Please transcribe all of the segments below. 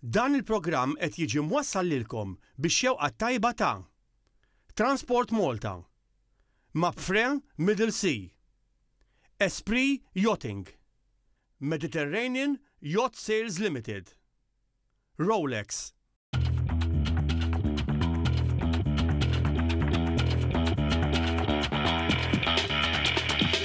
Dan il-programm qed jiġi mwassal lilkom bix-xewqa t-tajba ta' Transport Malta, Mapfre Middle Sea, Esprit Yachting, Mediterranean Yacht Sales Limited, Rolex,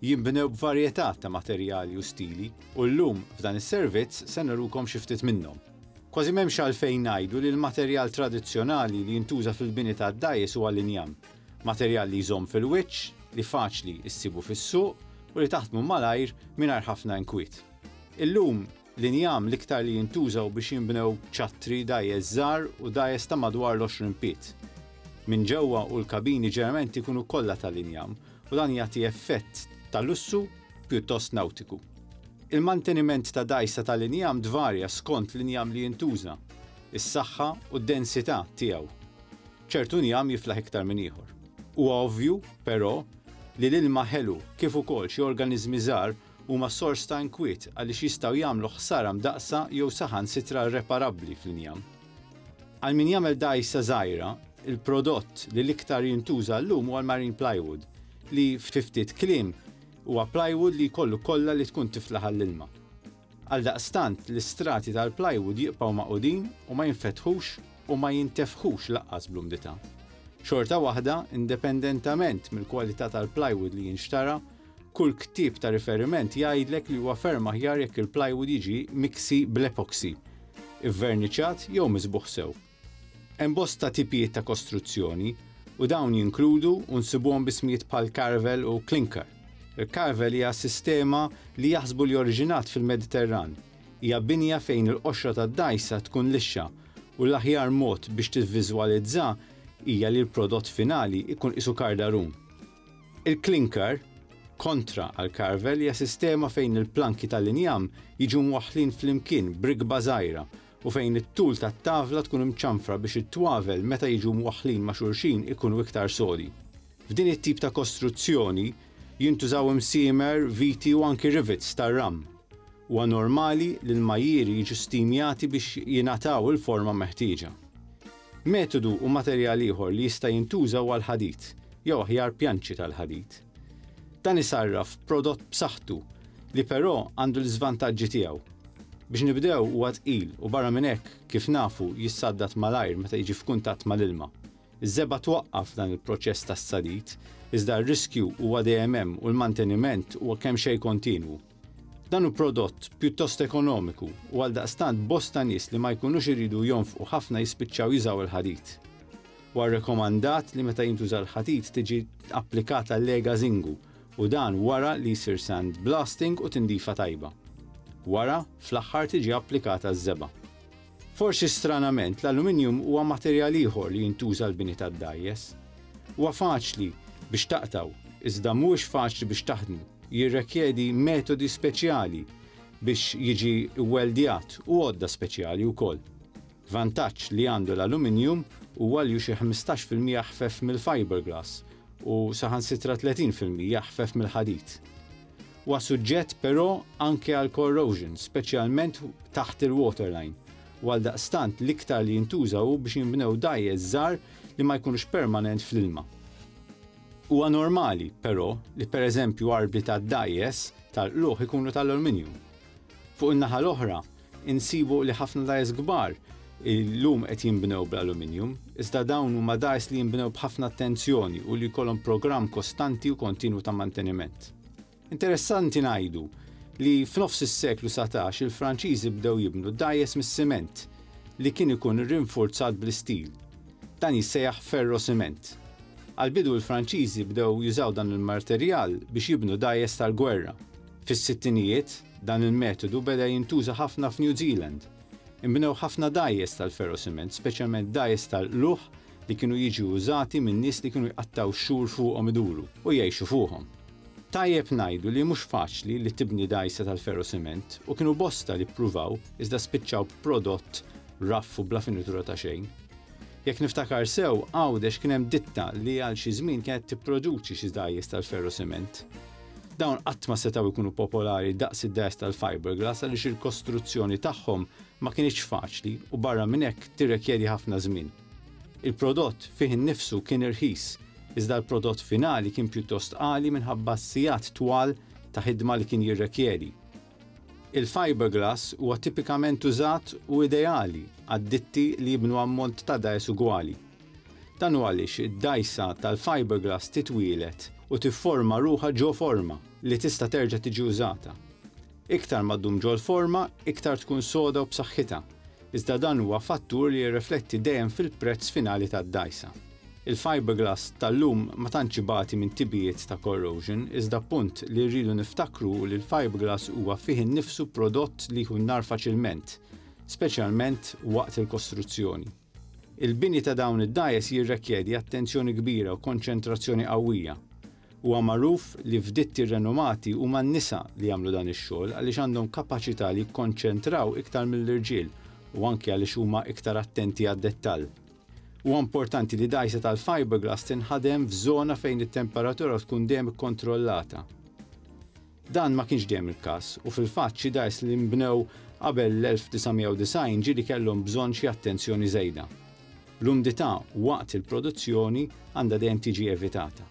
jinbnew b'varjetà ta' materjali u stili u llum f'dan is-servizz se nurukom xi ftit minnhom. Kważi m'hemmx għalfejn ngħidu li l-materjal tradizzjonali li jintuża fil-bini tad-dgħajjes huwa l-injam, materjal li jżomm fil-wiċċ, li faċli issibu fis-suq u li taħdmu malajr mingħajr ħafna inkwiet. Illum, L-injam l-iktar li jintużaw biex jinbnew ċattri, dgħajjes żgħar u dgħajjes ta' madwar l-għoxrin pied minn ġewwa u l-kabini ġeneralment ikunu kollha tal-injam u dan jagħti effett ta' lussu pjuttost nawtiku. Il-manteniment ta' dgħajsa tal-injam tvarja skont l-injam li jintuża, is-saħħa u d-densità tiegħu. Ċertu injam jiflaħ iktar minn ieħor. Huwa ovvju, però, li l-ilma ħelu kif ukoll xi organiżmi żgħar huma sors ta' inkwiet għaliex jistgħu jagħmlu ħsara mdaqqsa jew saħansitra irreparabbli fl-injam. Għal min jagħmel dgħajsa żgħira, il-prodott li l-iktar jintuża llum huwa l-marine plywood, li fi ftit kliem huwa plywood li jkollu kolla li tkun tiflaħ għall-ilma. Għaldaqstant, l-istrati tal-plywood jibqgħu magħqudin u ma jinfetħux u ma jintefħux lanqas bl-umdità. Xorta waħda, independentament mill-kwalità tal-plywood li jinxtara, Kull ktieb ta' riferiment jgħidlek li huwa ferm aħjar jekk il-plywood jiġi miksi bl-epoxy, ivverniċjat jew misbuħ sew. Hemm bosta tipijiet ta' kostruzzjoni, u dawn jinkludu u nsibuhom b'ismijiet bħal carvel u clinker. Il-carvel hija sistema li jaħsbu li oriġinat fil-Mediterran. Hija binja fejn il-qoxra tad-dgħajsa tkun lixxa, u l-aħjar mod biex tivviżwalizzha hija li l-prodott finali jkun qisu kardarun. Il-klinker, kontra għal karvel, hija sistema fejn il-planki tal-injam jiġu mwaħħlin flimkien b'rikba żgħira u fejn it-tul tat-tavla tkun imċanfra biex it-twavel meta jiġu mwaħħlin ma' xulxin ikunu iktar sodi. F'din it-tip ta' kostruzzjoni jintużaw imsiemer, viti u anki rivets tar-ram. Huwa normali li l-majjieri jiġu stimjati biex jingħataw il-forma meħtieġa. Metodu u materjal ieħor li jista' jintuża huwa l-ħadid, jew aħjar pjanċi tal-ħadid. Dan isarraf f'prodott b'saħħtu li però għandu l-iżvantaġġi tiegħu. Biex nibdew huwa tqil u barra minn hekk, kif nafu, jissaddad malajr meta jiġi f'kuntatt mal-ilma. Iż-żebgħa twaqqaf dan il-proċess tas-sadid, iżda r-riskju huwa dejjem hemm u l-manteniment huwa kemxejn kontinwu. Dan hu prodott pjuttost ekonomiku u għaldaqstant bosta nies li ma jkunux iridu jonfqu ħafna jispiċċaw jużaw il-ħadid. Huwa rrekomandat li meta jintuża l-ħadid tiġi applikata lega żingu u dan wara li jsir sand blasting u tindifa tajba. Wara, fl-aħħar tiġi applikata ż-żebgħa. Forsi stranament, l-aluminjum huwa materjal ieħor li jintuża għal bini tad-dgħajjes. Huwa faċli biex taqtgħu, iżda mhuwiex faċli biex taħdmu, jirrekjedi metodi speċjali biex jiġi wweldjat u għodda speċjali wkoll. Vantaġġ li għandu l-aluminjum huwa li hu xi ħmistax fil-mija aħfef mill-fiberglass u saħansitra tletin fil-mija aħfef mill-ħadid. Huwa suġġett però anke għal corrosion, speċjalment taħt il-waterline, u għaldaqstant l-iktar li jintuża hu biex jinbnew dgħajjes żgħar li ma jkunux permanent fl-ilma. Huwa normali, però, li pereżempju arbli tad-dgħajjes tal-qlugħ ikunu tal-aluminjum. Fuq in-naħa l-oħra, Insibu li ħafna dgħajjes kbar illum qed jinbnew bl-aluminium, iżda dawn huma dgħajjes li jinbnew b'ħafna attenzjoni u li jkollhom programm kostanti u kontinwu ta' manteniment. Interessanti ngħidu li f'nofs is-seklu satax il-Franċiżi bdew jibnu dgħajjes mis-siment li kien ikun irrinfurzat bl-istil. Dan jissejjaħ ferro-siment. Għall-bidu l-Franċiżi bdew jużaw dan il-materjal biex jibnu dgħajjes tal-gwerra. Fis-sittinijiet, dan il-metodu beda jintuża ħafna f'New Zealand. Inbnew ħafna dgħajjes tal-ferro-siment, speċjalment dgħajjes tal-qlugħ li kienu jiġu użati min-nies li kienu jqattgħu x-xhur fuqhom iduru u jgħixu fuqhom. Tajjeb ngħidu li mhux faċli li tibni dgħajsa tal-ferro-siment u kienu bosta li ppruvaw iżda spiċċaw b'prodott raff u bla finitura ta' xejn. Jekk niftakar sew, Għawdex kien hemm ditta li għal xi żmien kienet tipproduċi xi dgħajjes tal-ferro-siment. Dawn qatt ma setgħu jkunu popolari daqs id-dgħajjes tal-fiberglass għaliex il-kostruzzjoni tagħhom ma kinitx faċli u barra minn hekk tirrekjedi ħafna żmien. Il-prodott fih innifsu kien irħis, iżda l-prodott finali kien pjuttost għali minħabba s-sigħat twal ta' ħidma li kien jirrekjedi. Il-fiberglass huwa tipikament użat u ideali għad-ditti li jibnu ammont ta' dgħajjes ugwali. Dan hu għaliex id-dgħajsa tal-fiberglass titwieled u tifforma ruħha ġo forma li tista' terġa' tiġi użata. Iktar ma ddum ġol-forma, iktar tkun soda u b'saħħitha, iżda dan huwa fattur li jirrifletti dejjem fil-prezz finali tad-dgħajsa. Il-fiberglass tal-lum ma tantx ibati minn tibjiet ta' corrosion, iżda punt li rridu niftakru hu li l-fiberglass huwa fih innifsu prodott li jieħu n-nar faċilment, speċjalment waqt il-kostruzzjoni. Il-bini ta' dawn id-dgħajjes jirrekjedi attenzjoni kbira u konċentrazzjoni qawwija. Huwa magħruf li f'ditti renumati huma n-nisa li jagħmlu dan ix-xogħol għaliex għandhom kapaċità li jikkonċentraw iktar mill-irġiel u anki għaliex huma iktar attenti għad-dettall. Huwa importanti li dgħajsa tal-fiberglass tinħadem f'żona fejn it-temperatura tkun dejjem ikkontrollata. Dan ma kienx dejjem il-każ u fil-fatt xi dgħajs li nbnew qabel l-1990 ġieli kellhom bżonn xi attenzjoni żejda. L-umdità waqt il-produzzjoni għandha dejjem tiġi evitata.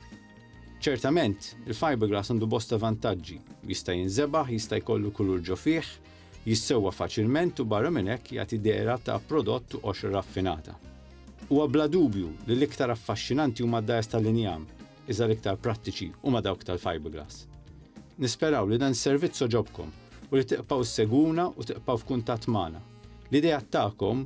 Ċertament, il-fiberglass għandu bosta vantaġġi, jista' jinżebaħ, jista' jkollu kulur ġo fih, Jissewwa faċilment u barra minn hekk jagħti dehra ta' prodott u qoxra raffinata. Huwa bla dubju li l-iktar affaxxinanti huma d-dgħajjes tal-injam, iżda l-iktar prattiċi huma dawk tal-fiberglass. Nisperaw li dan is-servizz għoġobkom u li tibqgħu ssegwuna u tibqgħu f'kuntatt magħna. L-ideat tagħkom,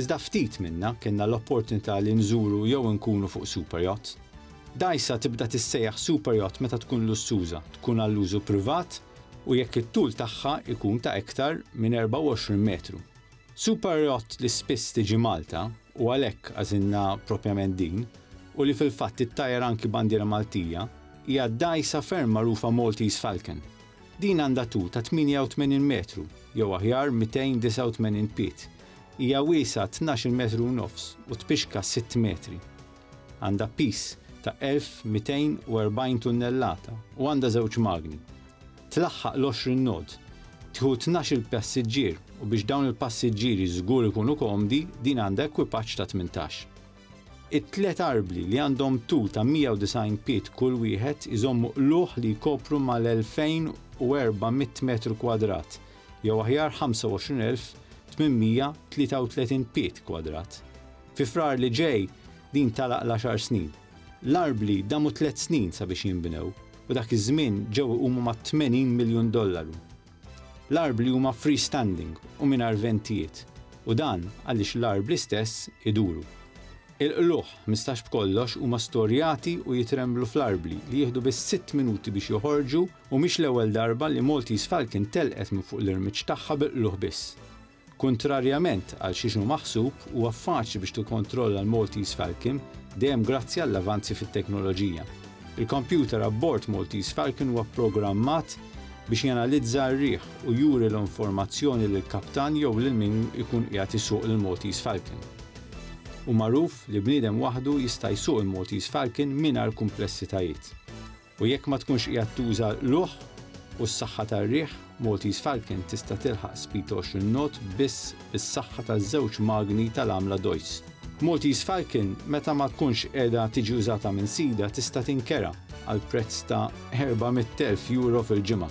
Iżda ftit minna kellna l-opportunità li nżuru jew inkunu fuq superyacht. Dgħajsa tibda tissejjaħ superyacht meta tkun lussuża, tkun għall-użu privat u jekk it-tul tagħha jkun ta' iktar minn 24 metru. Superyacht li spiss tiġi Malta, u għalhekk għażilna propjament din, u li fil-fatt ittajjar anki bandiera Maltija, hija d-dgħajsa ferm magħrufa Maltese Falcon. Din għandha tul ta' 88 metru, jew aħjar 289 pied, hija wiesgħa tnax-il metru u nofs u tpixka sitt metri. Għandha piż ta' 1,240 tunnellata u għandha żewġ magni. Tlaħħaq l-għoxrin nod, tieħu tnax-il passiġġier u biex dawn il-passiġġieri żgur ikunu komdi din għandha ekwipaġġ ta' tmintax. It-tliet arbli li għandhom tul ta' 190 pied kull wieħed iżommu qlugħ li jkopru mal-2,400 metru kwadrat, jew aħjar 25,833 pied kwadrat. Fi Frar li ġej din tagħlaq l-għaxar snin. L-arbli damu tliet snin sabiex jinbnew u dak iż-żmien ġew iqumu ma' 80 miljun dollaru. L-arbli huma free-standing u mingħajr ventijiet, u dan għaliex l-arbli stess iduru. Il-qlugħ, ħmistax b'kollox, huma storjati u jitremblu fl-arbli li jieħdu biss sitt minuti biex joħorġu u mhix l-ewwel darba li Maltese Falcon telqet minn fuq l-irmiġġ tagħha bil-qlugħ biss. Kuntrarjament għal xiex hu maħsub, huwa faċli biex tikkontrolla l-Maltese Falcon, dejjem grazzi għall-avanzi fit-teknoloġija. Il-kompjuter abbord Maltese Falcon huwa pprogrammat biex janalizza r-riħ u juri l-informazzjoni lill-kaptan jew lil min ikun qiegħed isuq lill-Maltese Falcon. Hu magħruf li bniedem waħdu jista' jsuq il-Maltese Falcon mingħajr kumplessitajiet. U jekk ma tkunx qiegħed tuża l-luħ u s-saħħa tar-riħ, Maltese Falcon tista' tilħaq speed ta' 20 knot biss bis-saħħa ta' żewġ magni tal-għamla dgħajs. Maltese Falcon meta ma tkunx qiegħda tiġi użata minn sidha tista' tinkera għal prezz ta' 400,000 euro fil-ġimgħa.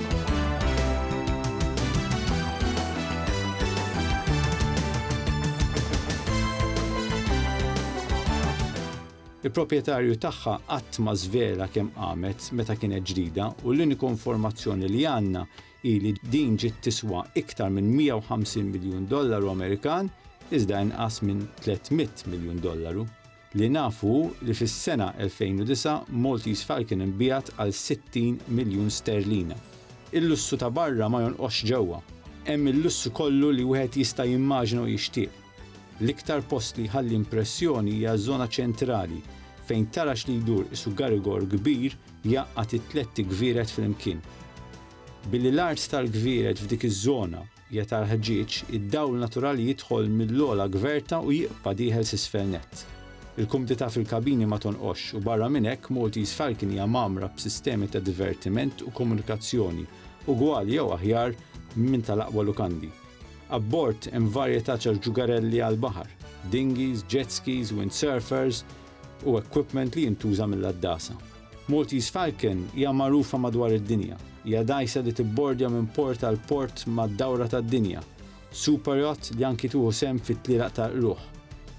Il-proprjetarju tagħha qatt ma żvela kemm qamet meta kienet ġdida u l-uniku informazzjoni li għandna hi li din ġiet tiswa iktar minn 150 miljun dollaru Amerikan iżda inqas minn 300 miljun dollaru. li nafu hu li fis-sena 2009 Maltese Falcon inbiegħet għal 60 miljun sterlina. Il-lussu ta' barra ma jonqosx ġewwa. Hemm il-lussu kollu li wieħed jista' jimmaġina u jixtieq. L-iktar post li jħalli impressjoni hija ż-żona ċentrali, fejn tara x'li jdur qisu garigor kbir jgħaqqad it-tlett igwiret flimkien. Billi l-art tal-gwiret f'dik iż-żona Jeta' l-ħġieġ, id-dawl naturali jidħol mill-ogħla gverta u jibqa' dieħel s'isfel nett. Il-kumdità fil-kabini ma tonqosx u barra minn hekk Maltese Falcon hija mgħammra b'sistemi ta' divertiment u komunikazzjoni ugwali jew aħjar minn tal-aqwa lukandi. Abbord hemm varjetà ċar ġugarelli għall-baħar, dinghies, jet skis, windsurfers u equipment li jintuża mill-għaddasa. Maltese Falcon hija magħrufa madwar id-dinja. Hija dgħajsa li tibbordja minn port għal port mad-dawra tad-dinja, super yacht li anki tieħu sehem fit-tlielaq tal-qlugħ.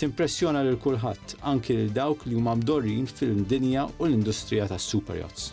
Timpressjona lil kulħadd, anki lil dawk li huma mdorrijin fil-dinja u l-industrija tas-super yachts.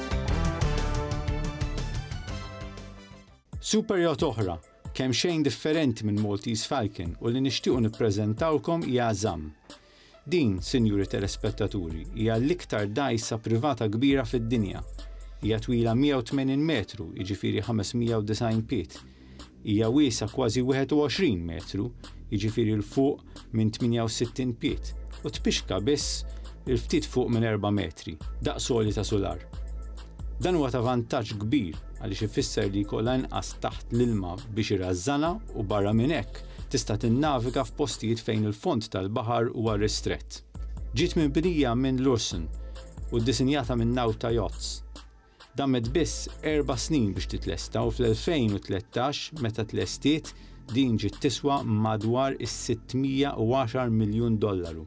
Super yacht oħra, kemm xejn differenti minn Maltese Falcon u li nixtiequ nippreżentawlkom hija Zam. Din, sinjuri telespettaturi, hija l-iktar dgħajsa privata kbira fid-dinja. Hija twila 180 metru, jiġifieri 590 pied, Hija wiesgħa kważi 21 metru, jiġifieri 'l fuq minn 68 pied, u tpixka biss 'il ftit fuq minn erba' metri, daqs għoli ta' sular. Dan huwa ta' vantaġġ kbir għaliex ifisser li jkollha inqas taħt l-ilma biex irażżanha u barra minn hekk tista' tinnaviga f'postijiet fejn il-fond tal-baħar huwa ristrett. Ġiet mibnija minn Lursen u ddisinjata minn Nauta Yachts. Damet biss erba' snin biex titlesta u fl-2013, meta tlestiet, din ġiet tiswa madwar is-610 miljun dollaru.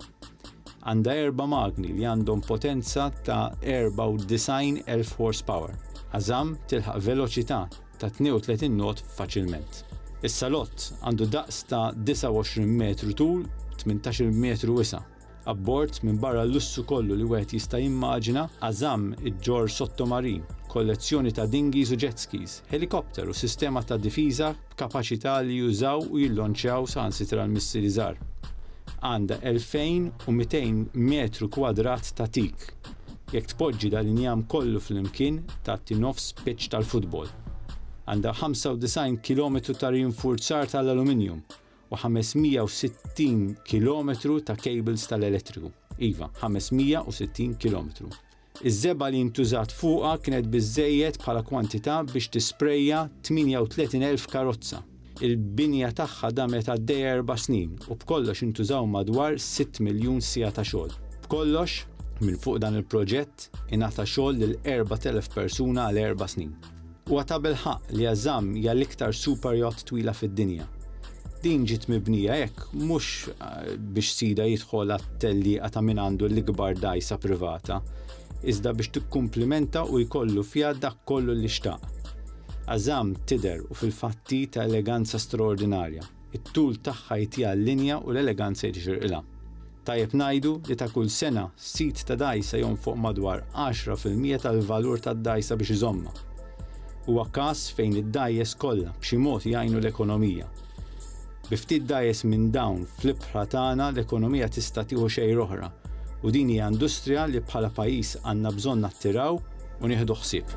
Għandha erba' magni li għandhom potenza ta' 94,000 horsepower. Għażam tilħaq veloċità ta' 32 knot faċilment. Is-salott għandu daqs ta' 29 metru tul, 18-il metru wisa'. Abbord, minbarra l-lussu kollu li wieħed jista' jimmaġina, għażam iġorr sottomarin, kollezzjoni ta' dinghies u jet skis, ħelikopter u sistema ta' difiża b'kapaċità li jużaw u jillonċjaw saħansitra l-missili żgħar. Għandha 2,200 metru kwadrat ta' tik. Jekk tpoġġi dal-injam kollu flimkien tagħti nofs pitch tal-futbol. Għandha 95 kilometru ta' rinfurzar tal-aluminjum u 560 kilometru ta' cables tal-elettriku. Iva, 560 kilometru. Iż-żeba li ntużat fuqha kienet biżżejjed bħala kwantità biex tisprejja 38,000 karozza. Il-binja tagħha damet għaddejja erba' snin u b'kollox intużaw madwar 6 miljun siegħa ta' xogħol. B'kollox, minn fuq dan il-proġett ingħata xogħol lil 4,000 persuna għal erba' snin. Huwa tabilħaqq li Azam hija l-iktar super yacht twila fid-dinja. Din ġiet mibnija hekk mhux biex sidha jidħol għat-tellieqa ta' min għandu l-ikbar dgħajsa privata, iżda biex tikkumplimenta u jkollu fiha dak kollu li xtaq. Azam tidher u fil-fatt hi ta' eleganza straordinarja. It-tul tagħha jtiha l-linja u l-eleganza li tixirqilha. Tajjeb ngħidu li ta' kull sena, sid ta' dgħajsa jonfoq madwar għaxra fil-mija tal-valur tad-dgħajsa biex iżommha. Huwa każ fejn id-dgħajjes kollha b'xi mod jgħinu l-ekonomija. Bi ftit dgħajjes minn dawn fl-ibħra tagħna l-ekonomija tista' tieħu xejra oħra u din hija industrija li bħala pajjiż għandna bżonn nattiraw u nieħdu ħsieb.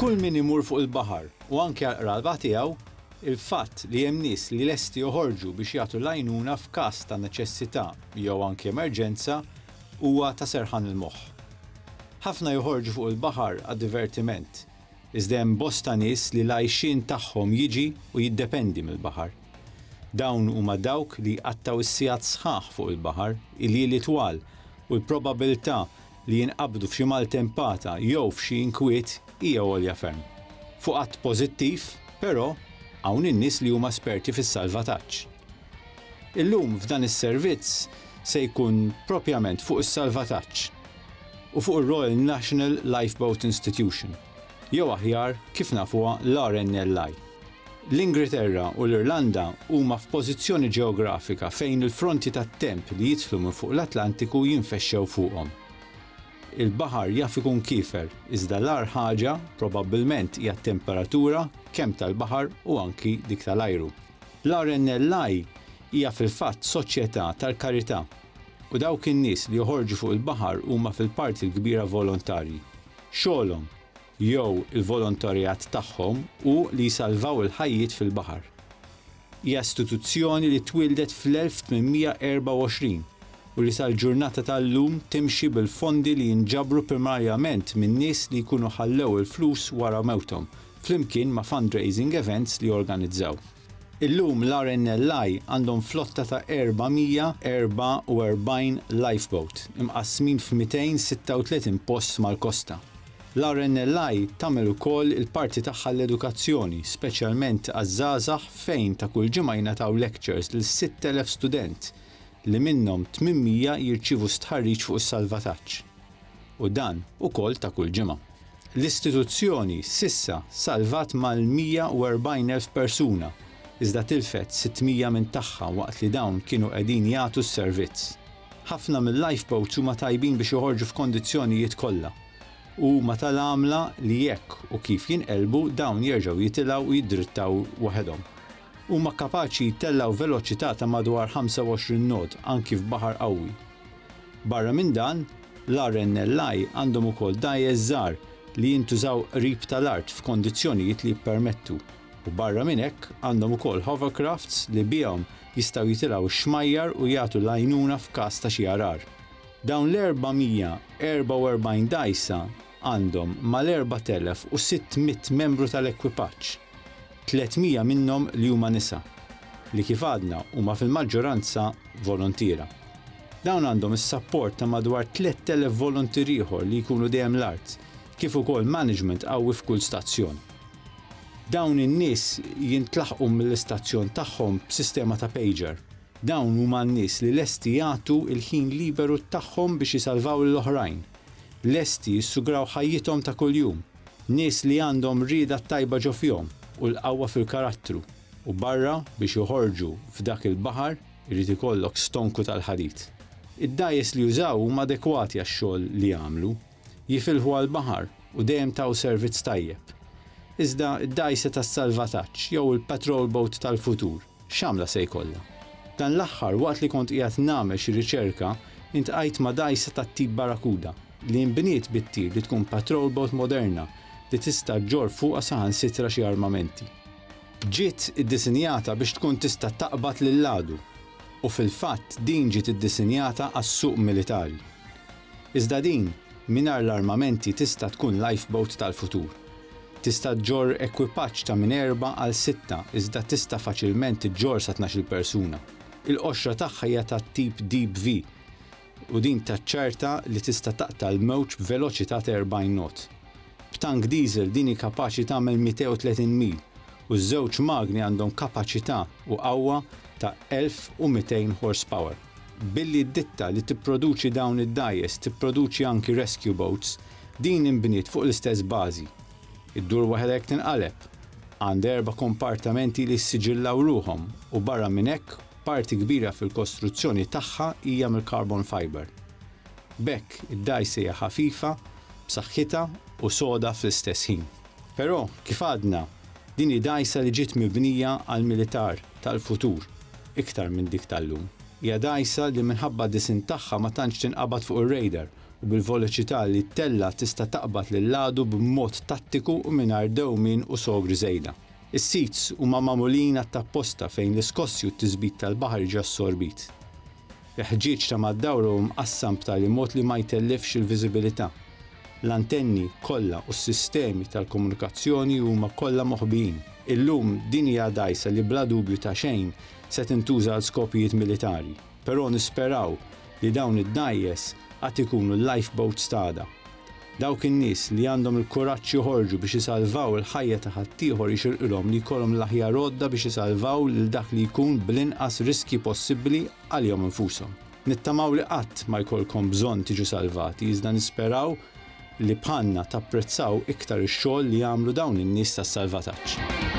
Kull min imur fuq il-baħar u anki għall-qraba tiegħu, il-fatt li hemm nies li lesti joħorġu biex jagħtu l-għajnuna f'każ ta' neċessità jew anki emerġenza huwa ta' serħan il-moħħ. Ħafna joħorġu fuq il-baħar għad-divertiment, iżda hemm bosta nies li l-għajxien tagħhom jiġi u jiddependi mill-baħar. Dawn huma dawk li jqattgħu s-sigħat sħaħ fuq il-baħar, iljieli twal, u l-probabilità li jinqabdu f'xi maltempata jew f'xi inkwiet hija għolja ferm. Fuq att pożittiv, però, hawn in-nies li huma esperti fis-salvataġġ. Illum f'dan is-servizz se jkun propjament fuq is-salvataġġ u fuq ir-Royal National Lifeboat Institution, jew aħjar kif nafuha l-RNLI. L-Ingriterra u l-Irlanda huma f'pożizzjoni ġeografika fejn il-fronti tat-temp li jidħlu minn fuq l-Atlantiku jinfexxew fuqhom. Il-baħar jaf ikun kiefer, iżda l-agħar ħaġa, probabbilment, hija t-temperatura, kemm tal-baħar u anki dik tal-ajru. L-RNLI hija fil-fatt soċjetà tal-karità u dawk in-nies li joħorġu fuq il-baħar huma fil-parti l-kbira volontarji. Xogħolhom, jew il-volontarjat tagħhom hu li jsalvaw il-ħajjiet fil-baħar. Hija istituzzjoni li twieldet fl-1824 u li sal-ġurnata tal-lum timxi bil-fondi li jinġabru primarjament min-nies li jkunu ħallew il-flus wara mewthom, flimkien ma' fundraising events li jorganizzaw. Illum l-RNLI għandhom flotta ta' 444 lifeboat imqassmin f'236 post mal-kosta. L-RNLI tagħmel ukoll il-parti tagħha l-edukazzjoni, speċjalment għaż-żgħażagħ fejn ta' kull ġimgħa jingħataw lectures lil 6,000 student li minnhom 800 jirċievu stħarriġ fuq is-salvataġġ. U dan ukoll ta' kull ġimgħa. L-istituzzjoni s'issa salvat mal-140 elf persuna, iżda tilfet 600 minn tagħha waqt li dawn kienu qegħdin jagħtu s-servizz. Ħafna mil-lifeboats huma tajbin biex joħorġu f'kondizzjonijiet kollha. Huma tal-għamla li jekk u kif jinqelbu dawn jerġgħu jitilgħu u jiddrittaw waħedhom. Huma kapaċi jtellgħu veloċità ta' madwar 25 knot anki f'baħar qawwi. Barra minn dan, l-RNLI għandhom ukoll dgħajjes żgħar li jintużaw qrib tal-art f'kondizzjonijiet li jippermettu, u barra minn hekk għandhom ukoll hovercrafts li bihom jistgħu jitilgħu x-xmajjar u jagħtu l-għajnuna f'każ ta' xi għargħar. Dawn l-444 dgħajsa għandhom mal-4,600 membru tal-ekwipaġġ, 300 minnhom li huma nisa, li kif għadna huma fil-maġġoranza voluntiera. Dawn għandhom is-sapport ta' madwar 3,000 voluntier ieħor li jkunu dejjem l-art, kif ukoll maniġment qawwi f'kull stazzjon. Dawn in-nies jintlaħqu mill-istazzjon tagħhom b'sistema ta' pager. Dawn huma n-nies li lesti jagħtu l-ħin liberu tagħhom biex jisalvaw lill-oħrajn. lesti jissugraw ħajjithom ta' kuljum, nies li għandhom rieda t-tajba ġo fihom u l-qawwa fil-karattru, u barra biex joħorġu f'dak il-baħar irid ikollok stonku tal-ħadid. Id-dgħajjes li użaw huma adekwati għax-xogħol li għamlu, jifilħu għall-baħar u dejjem taw servizz tajjeb. Iżda d-dgħajsa tas-salvataġġ jew il-patrol boat tal-futur X'għamla se jkollha? Dan l-aħħar, waqt li kont qiegħed nagħmel xi riċerka, intqajt ma' dgħajsa tat-tip Barracuda, li nbniet bit-tir li tkun patrol boat moderna li tista' ġġorr fuqha saħansitra xi armamenti. Ġiet iddisinjata biex tkun tista' taqbad lill-għadu, u fil-fatt din ġiet iddisinjata għas-suq militari. Iżda din, mingħajr l-armamenti tista' tkun lifeboat tal-futur. Tista' ġġorr ekwipaġġ ta' minn erbgħa għal sitta iżda tista' faċilment ġġorr sa tnax-il persuna. Il-qoxra tagħha hija tat-tip Deep V u din taċċerta li tista' taqta' l-mewġ b'veloċità ta' 40 knot. B'tank diesel din hi kapaċi tagħmel 230 mil u ż-żewġ magni għandhom kapaċità u qawwa ta' 1,200 horsepower. Billi d-ditta li tipproduċi dawn id-dgħajjes tipproduċi anki rescue boats, din inbniet fuq l-istess bażi. Iddur waħedha jekk tinqaleb. Għandha erba' kompartamenti li jissiġillaw ruħhom u barra minn hekk parti kbira fil-kostruzzjoni tagħha hija mill-carbon fibre. B'hekk id-dgħajs hija ħafifa, b'saħħitha u soda fl-istess ħin. Però, kif għadna, din hi dgħajsa li ġiet mibnija għall-militar tal-futur iktar minn dik tal-lum. Hija dgħajsa li minħabba d-disinn tagħha ma tantx tinqabad fuq ir-radar u bil-veloċità li ttella' tista' taqbad lill-għadu b'mod tattiku u mingħajr dewmien u sogri żejda. Is-seats huma magħmulin għat-tapposta fejn l-iskossji u t-tiżbid tal-baħar jiġi assorbit. Il-ħġieġ ta' mad-dawra hu mqassam b'tali mod li ma jtellifx il-viżibilità. L-antenni kollha u s-sistemi tal-komunikazzjoni huma kollha moħbijin. Illum din hija dgħajsa li bla dubju ta' xejn se tintuża għal skopijiet militari, però nisperaw li dawn id-dgħajjes għad ikunu l-lifeboats t'għada. Dawk in-nies li għandhom il-kuraġġ joħorġu biex isalvaw il-ħajja ta' ħaddieħor jixirqilhom li jkollhom l-aħjar għodda biex isalvaw lil dak li jkun bl-inqas riskji possibbli għalihom infushom. Nittamaw li qatt ma jkollkom bżonn tiġu salvati iżda nisperaw li bħalna tapprezzaw iktar ix-xogħol li jagħmlu dawn in-nies tas-salvataġġ.